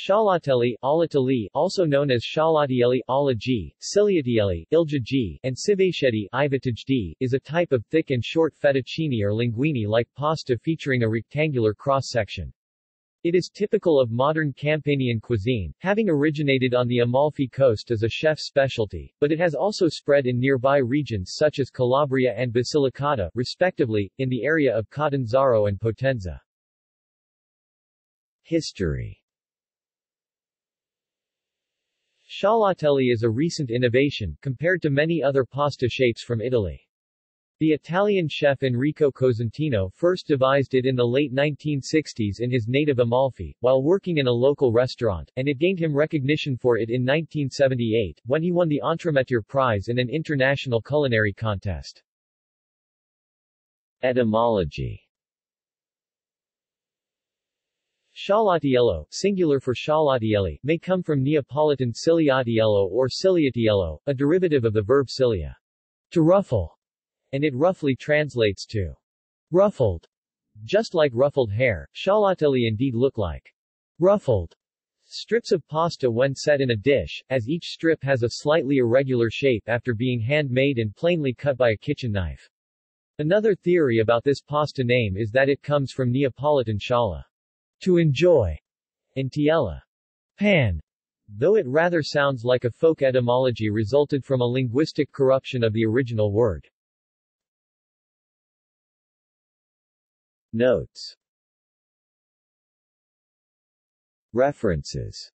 Scialatelli, Alatali, also known as Scialatielli, Alaji, Sciliatielli, Iljaji, and Scivatieddi, Ivatajdi, is a type of thick and short fettuccine or linguine-like pasta featuring a rectangular cross-section. It is typical of modern Campanian cuisine, having originated on the Amalfi coast as a chef's specialty, but it has also spread in nearby regions such as Calabria and Basilicata, respectively, in the area of Catanzaro and Potenza. History Scialatelli is a recent innovation, compared to many other pasta shapes from Italy. The Italian chef Enrico Cosentino first devised it in the late 1960s in his native Amalfi, while working in a local restaurant, and it gained him recognition for it in 1978, when he won the Entremetteur Prize in an international culinary contest. Etymology Scialatiello, singular for scialatielli, may come from Neapolitan ciliatiello or ciliatiello, a derivative of the verb cilia, to ruffle, and it roughly translates to ruffled. Just like ruffled hair, scialatelli indeed look like ruffled strips of pasta when set in a dish, as each strip has a slightly irregular shape after being handmade and plainly cut by a kitchen knife. Another theory about this pasta name is that it comes from Neapolitan scialla, to enjoy, in tiella, pan, though it rather sounds like a folk etymology resulted from a linguistic corruption of the original word. Notes. References